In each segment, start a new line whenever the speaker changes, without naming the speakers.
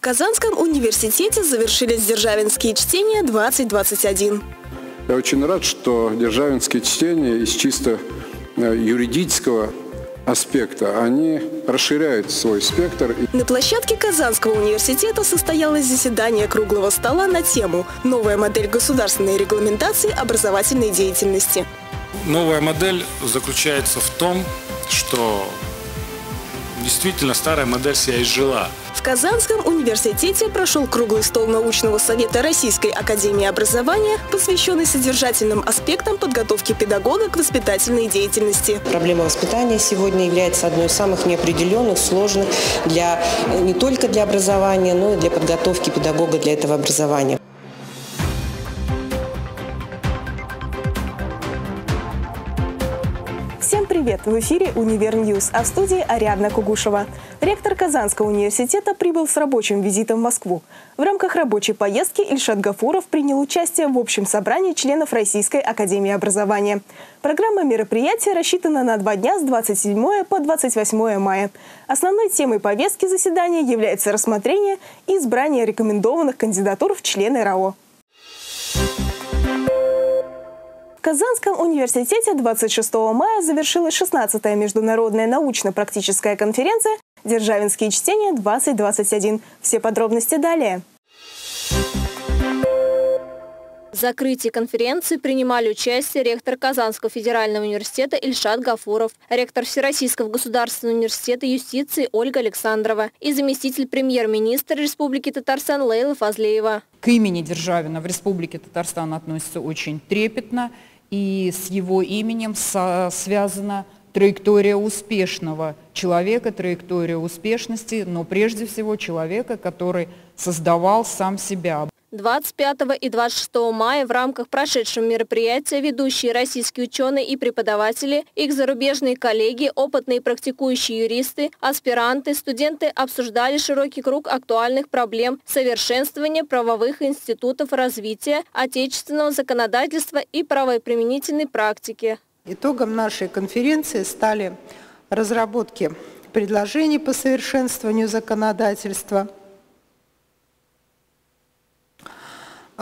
В Казанском университете завершились Державинские чтения 2021.
Я очень рад, что Державинские чтения из чисто э, юридического аспекта, они расширяют свой спектр.
На площадке Казанского университета состоялось заседание круглого стола на тему «Новая модель государственной регламентации образовательной деятельности».
Новая модель заключается в том, что действительно старая модель себя изжила.
В Казанском университете прошел круглый стол научного совета Российской академии образования, посвященный содержательным аспектам подготовки педагога к воспитательной деятельности.
Проблема воспитания сегодня является одной из самых неопределенных, сложных для, не только для образования, но и для подготовки педагога для этого образования.
В эфире «Универ News», а в студии Ариадна Кугушева. Ректор Казанского университета прибыл с рабочим визитом в Москву. В рамках рабочей поездки Ильшат Гафуров принял участие в общем собрании членов Российской академии образования. Программа мероприятия рассчитана на два дня с 27 по 28 мая. Основной темой повестки заседания является рассмотрение и избрание рекомендованных кандидатур в члены РАО. В Казанском университете 26 мая завершилась 16-я международная научно-практическая конференция «Державинские чтения-2021». Все подробности далее.
В закрытии конференции принимали участие ректор Казанского федерального университета Ильшат Гафуров, ректор Всероссийского государственного университета юстиции Ольга Александрова и заместитель премьер-министра Республики Татарстан Лейла Фазлеева.
К имени Державина в Республике Татарстан относится очень трепетно и с его именем связана траектория успешного человека, траектория успешности, но прежде всего человека, который создавал сам себя.
25 и 26 мая в рамках прошедшего мероприятия ведущие российские ученые и преподаватели, их зарубежные коллеги, опытные практикующие юристы, аспиранты, студенты обсуждали широкий круг актуальных проблем совершенствования правовых институтов развития отечественного законодательства и правоприменительной практики.
Итогом нашей конференции стали разработки предложений по совершенствованию законодательства –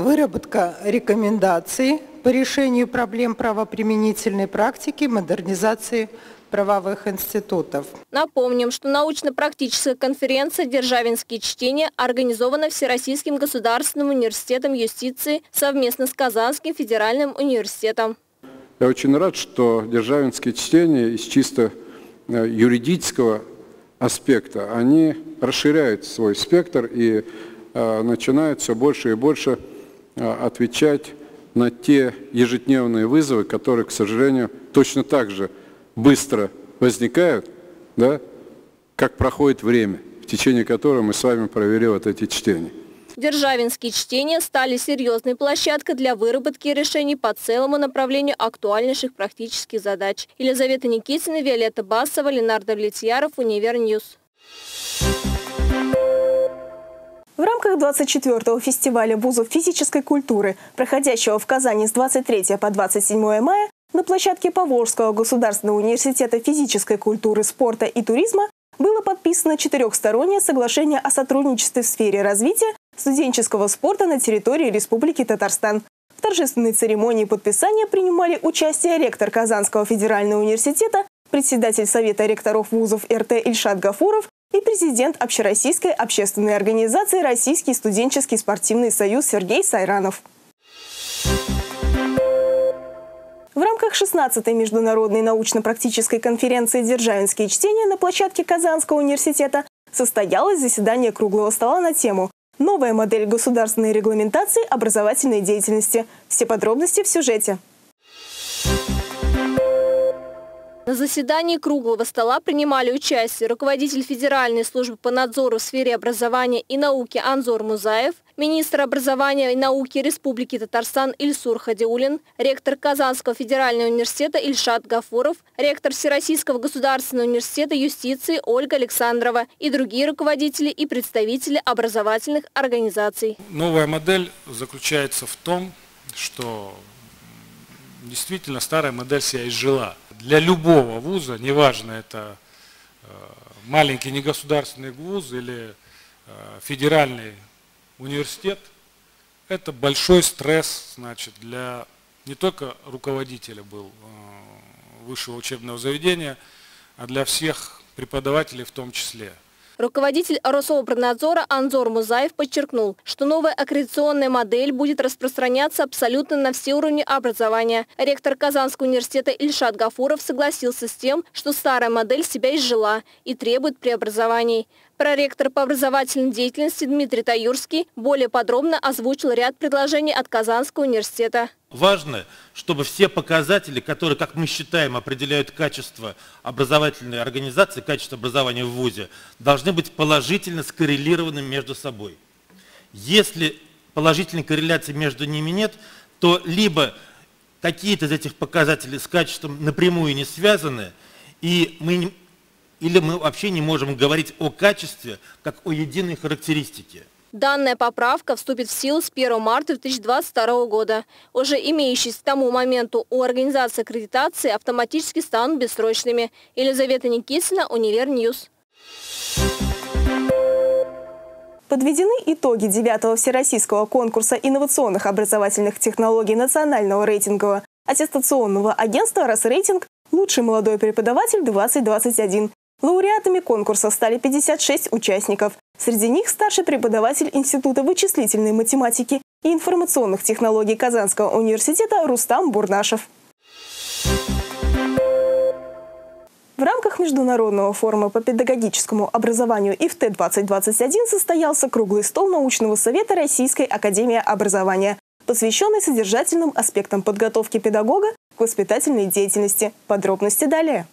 выработка рекомендаций по решению проблем правоприменительной практики, модернизации правовых институтов.
Напомним, что научно-практическая конференция «Державинские чтения» организована Всероссийским государственным университетом юстиции совместно с Казанским федеральным университетом.
Я очень рад, что Державинские чтения из чисто э, юридического аспекта, они расширяют свой спектр и э, начинают все больше и больше отвечать на те ежедневные вызовы, которые, к сожалению, точно так же быстро возникают, да, как проходит время, в течение которого мы с вами провели вот эти чтения.
Державинские чтения стали серьезной площадкой для выработки решений по целому направлению актуальнейших практических задач. Елизавета Никитина, Виолетта Басова, Ленар Давлетьяров, Univer News.
В рамках 24-го фестиваля вузов физической культуры, проходящего в Казани с 23 по 27 мая, на площадке Поволжского государственного университета физической культуры, спорта и туризма было подписано четырехстороннее соглашение о сотрудничестве в сфере развития студенческого спорта на территории Республики Татарстан. В торжественной церемонии подписания принимали участие ректор Казанского федерального университета, председатель Совета ректоров вузов РТ Ильшат Гафуров и президент Общероссийской общественной организации «Российский студенческий спортивный союз» Сергей Сайранов. В рамках 16-й международной научно-практической конференции «Державинские чтения» на площадке Казанского университета состоялось заседание круглого стола на тему «Новая модель государственной регламентации образовательной деятельности». Все подробности в сюжете.
На заседании круглого стола принимали участие руководитель Федеральной службы по надзору в сфере образования и науки Анзор Музаев, министр образования и науки Республики Татарстан Ильсур Хадиулин, ректор Казанского федерального университета Ильшат Гафуров, ректор Всероссийского государственного университета юстиции Ольга Александрова и другие руководители и представители образовательных организаций.
Новая модель заключается в том, что действительно старая модель себя изжила. Для любого вуза, неважно это э, маленький негосударственный вуз или федеральный университет – это большой стресс значит, для не только руководителя был высшего учебного заведения, а для всех преподавателей в том числе –
Руководитель Рособорнадзора Анзор Музаев подчеркнул, что новая аккредитационная модель будет распространяться абсолютно на все уровни образования. Ректор Казанского университета Ильшат Гафуров согласился с тем, что старая модель себя изжила и требует преобразований. Проректор по образовательной деятельности Дмитрий Таюрский более подробно озвучил ряд предложений от Казанского университета.
Важно, чтобы все показатели, которые, как мы считаем, определяют качество образовательной организации, качество образования в ВУЗе, должны быть положительно скоррелированы между собой. Если положительной корреляции между ними нет, то либо какие-то из этих показателей с качеством напрямую не связаны, и мы или мы вообще не можем говорить о качестве как о единой характеристике.
Данная поправка вступит в силу с 1 марта 2022 года. Уже имеющиеся к тому моменту у организации аккредитации автоматически станут бессрочными. Елизавета Никитина, Univer News.
Подведены итоги 9 Всероссийского конкурса инновационных образовательных технологий национального рейтингового аттестационного агентства «Росрейтинг» «Лучший молодой преподаватель 2021». Лауреатами конкурса стали 56 участников. Среди них старший преподаватель Института вычислительной математики и информационных технологий Казанского университета Рустам Бурнашев. В рамках Международного форума по педагогическому образованию ИФТ-2021 состоялся круглый стол научного совета Российской академии образования, посвященный содержательным аспектам подготовки педагога к воспитательной деятельности. Подробности далее.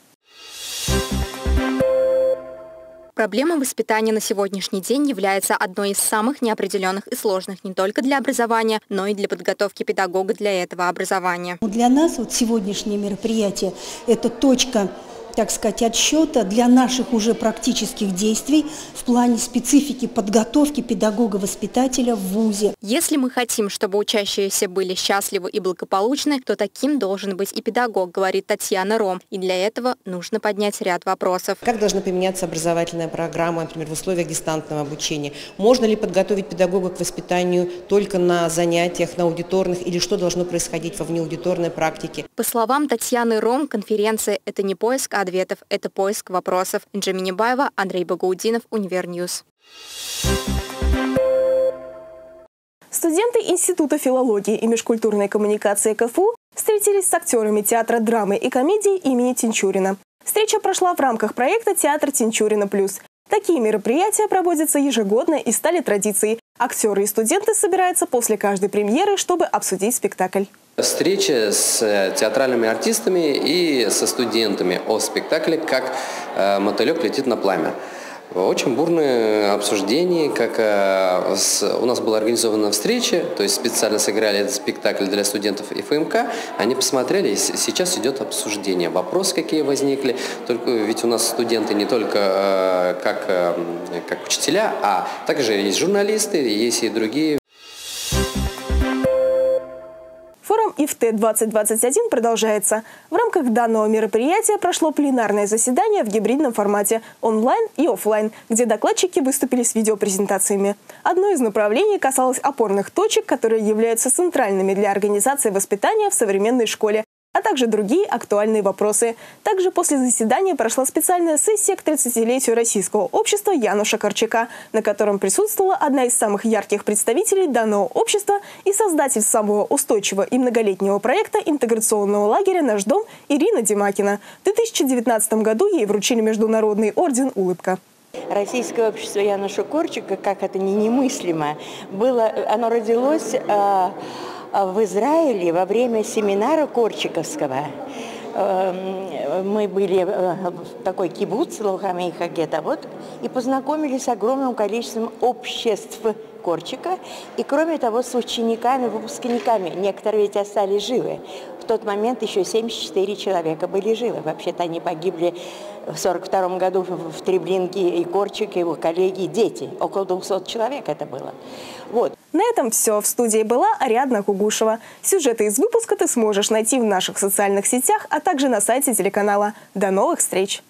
Проблема воспитания на сегодняшний день является одной из самых неопределенных и сложных не только для образования, но и для подготовки педагога для этого образования.
Для нас вот сегодняшнее мероприятие – это точка так сказать, отсчета для наших уже практических действий в плане специфики подготовки педагога-воспитателя в ВУЗе.
Если мы хотим, чтобы учащиеся были счастливы и благополучны, то таким должен быть и педагог, говорит Татьяна Ром. И для этого нужно поднять ряд вопросов.
Как должна поменяться образовательная программа, например, в условиях дистантного обучения? Можно ли подготовить педагога к воспитанию только на занятиях, на аудиторных, или что должно происходить во внеаудиторной практике?
По словам Татьяны Ром, конференция – это не поиск, а ответов – это поиск вопросов. Инджи Минибаева, Андрей Багаудинов, Univer News.
Студенты Института филологии и межкультурной коммуникации КФУ встретились с актерами театра драмы и комедии имени Тинчурина. Встреча прошла в рамках проекта «Театр Тинчурина плюс». Такие мероприятия проводятся ежегодно и стали традицией. Актеры и студенты собираются после каждой премьеры, чтобы обсудить спектакль.
Встреча с э, театральными артистами и со студентами о спектакле «Как э, мотылек летит на пламя». Очень бурное обсуждение, как э, у нас была организована встреча, то есть специально сыграли этот спектакль для студентов ФМК, они посмотрели, и сейчас идет обсуждение, вопросы какие возникли, только ведь у нас студенты не только как, как учителя, а также есть журналисты, есть и другие
ИФТ-2021 продолжается. В рамках данного мероприятия прошло пленарное заседание в гибридном формате онлайн и офлайн, где докладчики выступили с видеопрезентациями. Одно из направлений касалось опорных точек, которые являются центральными для организации воспитания в современной школе, а также другие актуальные вопросы. Также после заседания прошла специальная сессия к 30-летию российского общества Януша Корчака, на котором присутствовала одна из самых ярких представителей данного общества и создатель самого устойчивого и многолетнего проекта интеграционного лагеря «Наш дом» Ирина Димакина. В 2019 году ей вручили Международный орден «Улыбка».
Российское общество Януша Корчика, как это не немыслимо, было, оно родилось... Э, в Израиле во время семинара Корчиковского. Эм, мы были э, в такой кибуц Лохамейха где-то вот, и познакомились с огромным количеством обществ Корчика, и кроме того с учениками, выпускниками. Некоторые ведь остались живы. В тот момент еще 74 человека были живы. Вообще-то они погибли в 1942 году в Треблинке и Корчик, и его коллеги, и дети. Около 200 человек это было.
Вот. На этом все. В студии была Ариадна Кугушева. Сюжеты из выпуска ты сможешь найти в наших социальных сетях, а также на сайте телеканала. До новых встреч!